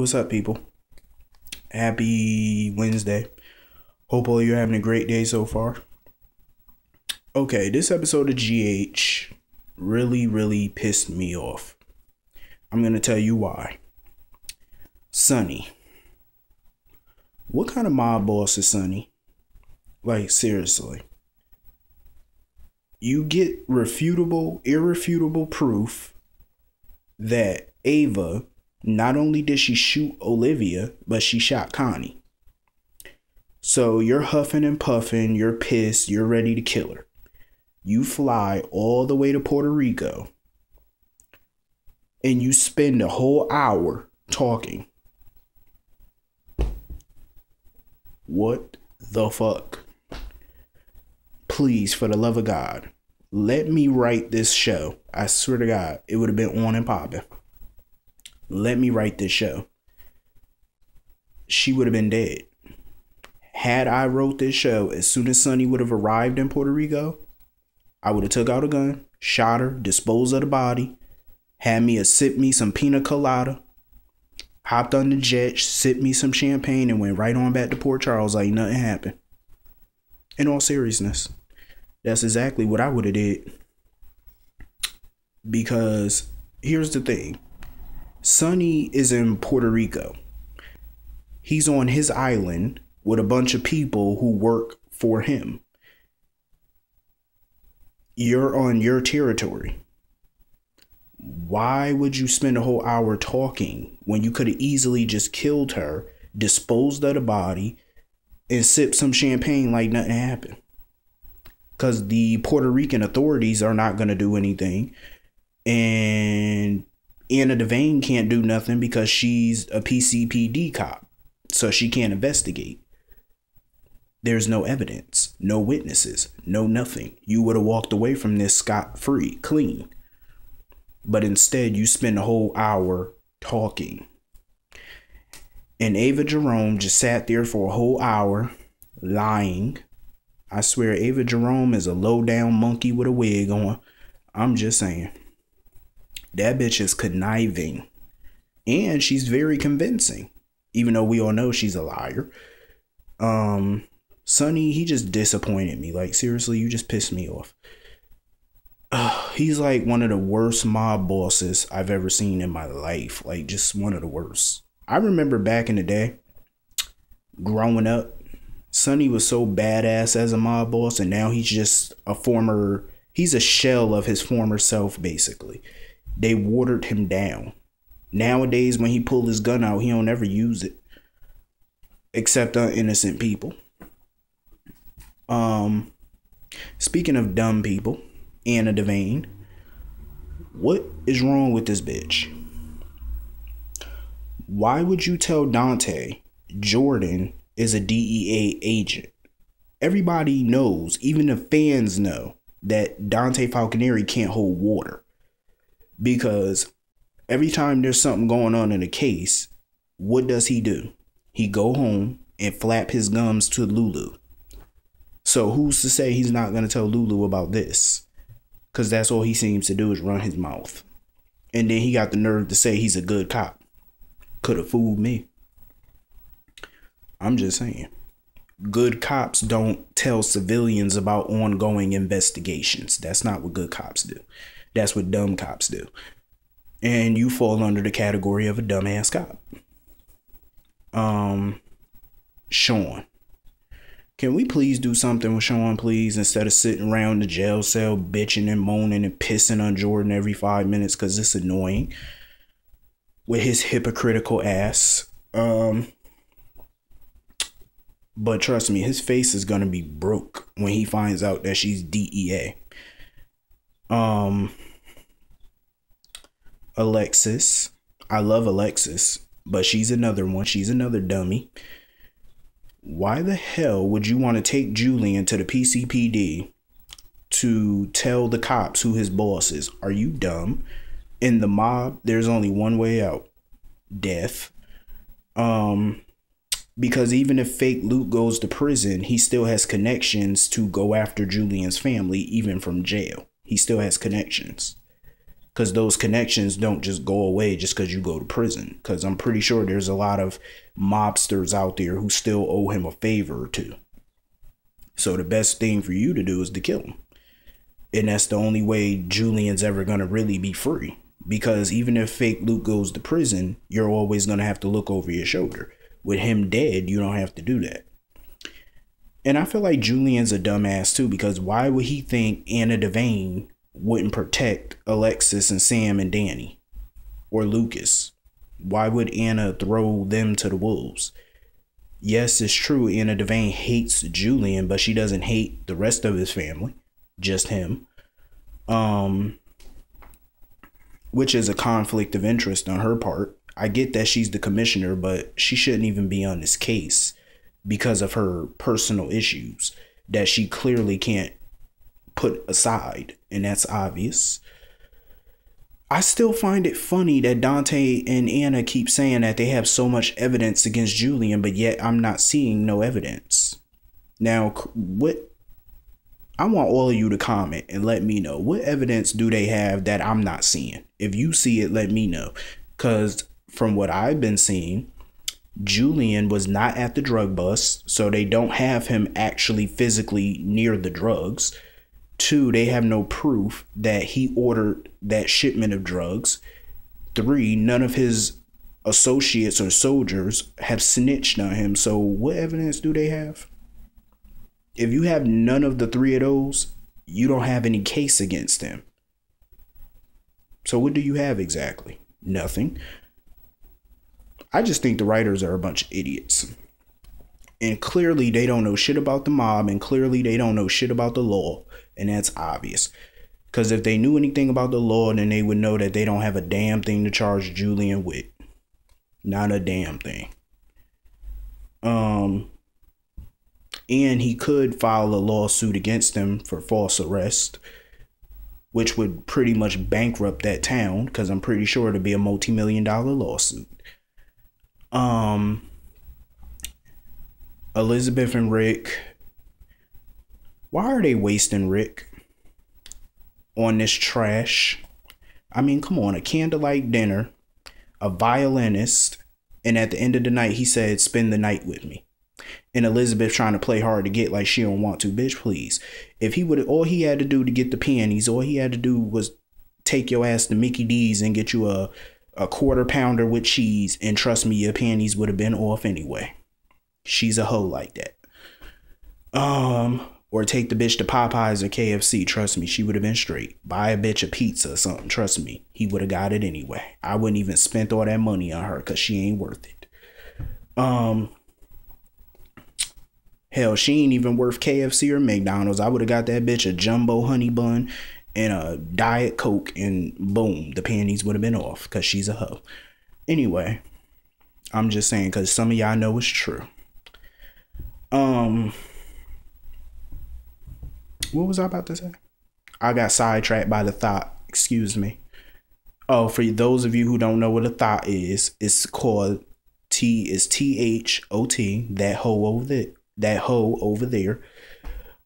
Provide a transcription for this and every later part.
What's up, people? Happy Wednesday. Hopefully, you're having a great day so far. Okay, this episode of GH really, really pissed me off. I'm going to tell you why. Sonny. What kind of mob boss is Sonny? Like, seriously. You get refutable, irrefutable proof that Ava not only did she shoot Olivia, but she shot Connie. So you're huffing and puffing, you're pissed, you're ready to kill her. You fly all the way to Puerto Rico and you spend a whole hour talking. What the fuck? Please, for the love of God, let me write this show. I swear to God, it would have been on and popping let me write this show. She would have been dead. Had I wrote this show, as soon as Sonny would have arrived in Puerto Rico, I would have took out a gun, shot her, disposed of the body, had me a sip me some pina colada, hopped on the jet, sipped me some champagne, and went right on back to Port Charles like nothing happened. In all seriousness, that's exactly what I would have did. Because here's the thing Sonny is in Puerto Rico. He's on his island with a bunch of people who work for him. You're on your territory. Why would you spend a whole hour talking when you could have easily just killed her, disposed of the body, and sipped some champagne like nothing happened? Because the Puerto Rican authorities are not going to do anything. And Anna Devane can't do nothing because she's a PCPD cop, so she can't investigate. There's no evidence, no witnesses, no nothing. You would have walked away from this scot free, clean. But instead, you spend a whole hour talking. And Ava Jerome just sat there for a whole hour lying. I swear, Ava Jerome is a low down monkey with a wig on. I'm just saying. That bitch is conniving. And she's very convincing. Even though we all know she's a liar. Um Sonny, he just disappointed me. Like seriously, you just pissed me off. Uh, he's like one of the worst mob bosses I've ever seen in my life. Like just one of the worst. I remember back in the day, growing up, Sonny was so badass as a mob boss, and now he's just a former. He's a shell of his former self, basically they watered him down. Nowadays, when he pulled his gun out, he don't ever use it, except on innocent people. Um, speaking of dumb people, Anna Devane, what is wrong with this bitch? Why would you tell Dante Jordan is a DEA agent? Everybody knows, even the fans know, that Dante Falconeri can't hold water because every time there's something going on in a case, what does he do? He go home and flap his gums to Lulu. So who's to say he's not going to tell Lulu about this? Cuz that's all he seems to do is run his mouth. And then he got the nerve to say he's a good cop. Could have fooled me. I'm just saying. Good cops don't tell civilians about ongoing investigations. That's not what good cops do. That's what dumb cops do. And you fall under the category of a dumbass cop. Um, Shawn. Can we please do something with Shawn, please, instead of sitting around the jail cell bitching and moaning and pissing on Jordan every five minutes because it's annoying with his hypocritical ass. Um, but trust me, his face is gonna be broke when he finds out that she's DEA. Um, Alexis. I love Alexis, but she's another one. She's another dummy. Why the hell would you want to take Julian to the PCPD to tell the cops who his boss is? Are you dumb? In the mob, there's only one way out death. Um, because even if fake Luke goes to prison, he still has connections to go after Julian's family, even from jail. He still has connections because those connections don't just go away just because you go to prison. Because I'm pretty sure there's a lot of mobsters out there who still owe him a favor or two. So the best thing for you to do is to kill him. And that's the only way Julian's ever going to really be free. Because even if fake Luke goes to prison, you're always going to have to look over your shoulder. With him dead, you don't have to do that. And I feel like Julian's a dumbass too, because why would he think Anna Devane wouldn't protect Alexis and Sam and Danny or Lucas? Why would Anna throw them to the wolves? Yes, it's true. Anna Devane hates Julian, but she doesn't hate the rest of his family, just him. Um, which is a conflict of interest on her part. I get that she's the commissioner, but she shouldn't even be on this case because of her personal issues that she clearly can't put aside, and that's obvious. I still find it funny that Dante and Anna keep saying that they have so much evidence against Julian, but yet I'm not seeing no evidence. Now, what I want all of you to comment and let me know what evidence do they have that I'm not seeing. If you see it, let me know. Because from what I've been seeing, Julian was not at the drug bust, so they don't have him actually physically near the drugs. Two, they have no proof that he ordered that shipment of drugs. Three, none of his associates or soldiers have snitched on him. So, what evidence do they have? If you have none of the three of those, you don't have any case against him. So, what do you have exactly? Nothing. I just think the writers are a bunch of idiots. And clearly they don't know shit about the mob, and clearly they don't know shit about the law. And that's obvious. Because if they knew anything about the law, then they would know that they don't have a damn thing to charge Julian with. Not a damn thing. Um, and he could file a lawsuit against them for false arrest, which would pretty much bankrupt that town because I'm pretty sure it'd be a multi million dollar lawsuit. Um, Elizabeth and Ric. Why are they wasting Ric on this trash? I mean, come on, a candlelight dinner, a violinist, and at the end of the night, he said, "Spend the night with me." And Elizabeth trying to play hard to get like she don't want to, bitch. Please, if he would, all he had to do to get the peonies, all he had to do was take your ass to Mickey D's and get you a a quarter pounder with cheese, and trust me, your panties would have been off anyway. She's a hoe like that. Um, or take the bitch to Popeyes or KFC. Trust me, she would have been straight. Buy a bitch a pizza or something. Trust me, he would have got it anyway. I wouldn't even spent all that money on her because she ain't worth it. Um, hell, she ain't even worth KFC or McDonald's. I would have got that bitch a jumbo honey bun and a diet coke and boom the panties would have been off because she's a hoe. Anyway i'm just saying because some of y'all know it's true. Um what was i about to say? I got sidetracked by the thought excuse me. Oh for those of you who don't know what a thought is it's called t is t-h-o-t that hoe over there that hoe over there.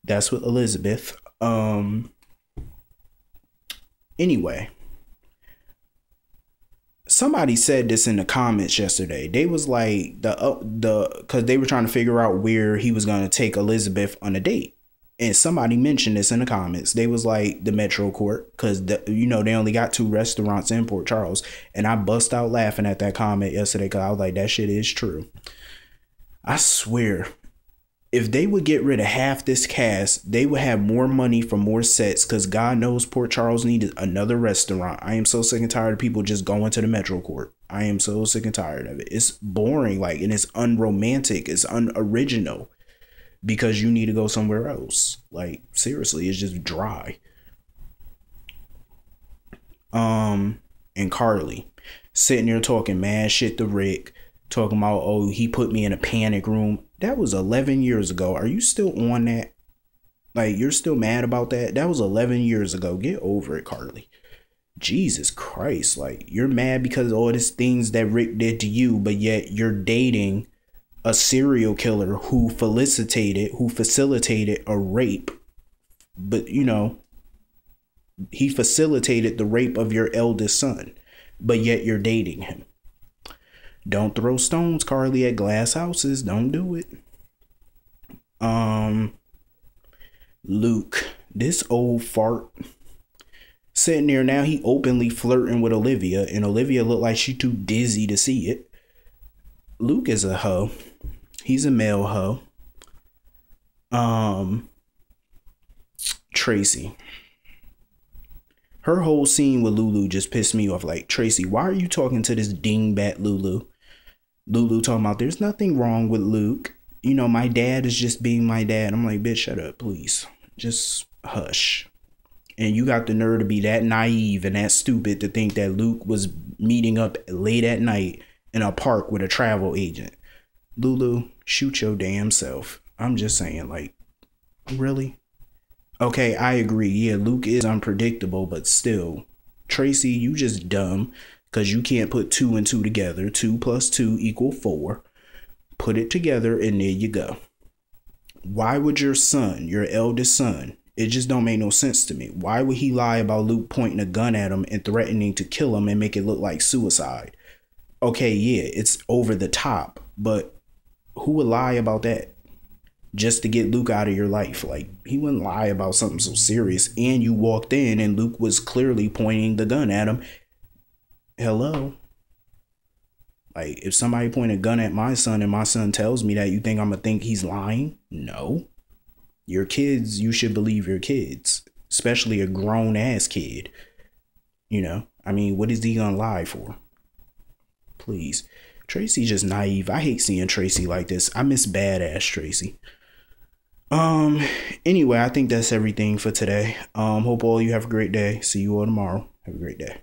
That's what elizabeth. Um Anyway, somebody said this in the comments yesterday. They was like the uh, the because they were trying to figure out where he was gonna take Elizabeth on a date, and somebody mentioned this in the comments. They was like the Metro Court because the you know they only got two restaurants in Port Charles, and I bust out laughing at that comment yesterday because I was like that shit is true. I swear, if they would get rid of half this cast, they would have more money for more sets because God knows Port Charles needed another restaurant. I am so sick and tired of people just going to the Metro Court. I am so sick and tired of it. It's boring, like, and it's unromantic, it's unoriginal because you need to go somewhere else. Like, seriously, it's just dry. Um, and Carly sitting there talking mad shit to Ric, talking about, oh, he put me in a panic room that was 11 years ago. Are you still on that? Like, you're still mad about that? That was 11 years ago. Get over it, Carly. Jesus Christ. Like, you're mad because all these things that Ric did to you, but yet you're dating a serial killer who felicitated, who facilitated a rape. But, you know, he facilitated the rape of your eldest son, but yet you're dating him. Don't throw stones, Carly, at glass houses. Don't do it. Um, Luke, this old fart sitting there now, he openly flirting with Olivia, and Olivia looked like she too dizzy to see it. Luke is a hoe. He's a male hoe. Um, Tracy. Her whole scene with Lulu just pissed me off. Like, Tracy, why are you talking to this dingbat Lulu? Lulu talking about there's nothing wrong with Luke. You know, my dad is just being my dad. I'm like, bitch, shut up, please. Just hush. And you got the nerve to be that naive and that stupid to think that Luke was meeting up late at night in a park with a travel agent. Lulu, shoot your damn self. I'm just saying, like, really? Okay, I agree. Yeah, Luke is unpredictable, but still, Tracy, you just dumb because you can't put two and two together. Two plus two equal four. Put it together, and there you go. Why would your son, your eldest son, it just don't make no sense to me. Why would he lie about Luke pointing a gun at him and threatening to kill him and make it look like suicide? Okay, yeah, it's over the top, but who would lie about that? just to get Luke out of your life. Like he wouldn't lie about something so serious. And you walked in and Luke was clearly pointing the gun at him. Hello. Like if somebody point a gun at my son and my son tells me that, you think I'm gonna think he's lying? No. Your kids, you should believe your kids, especially a grown ass kid. You know, I mean, what is he gonna lie for? Please. Tracy just naive. I hate seeing Tracy like this. I miss badass Tracy. Um, anyway, I think that's everything for today. Um, hope all you have a great day. See you all tomorrow. Have a great day.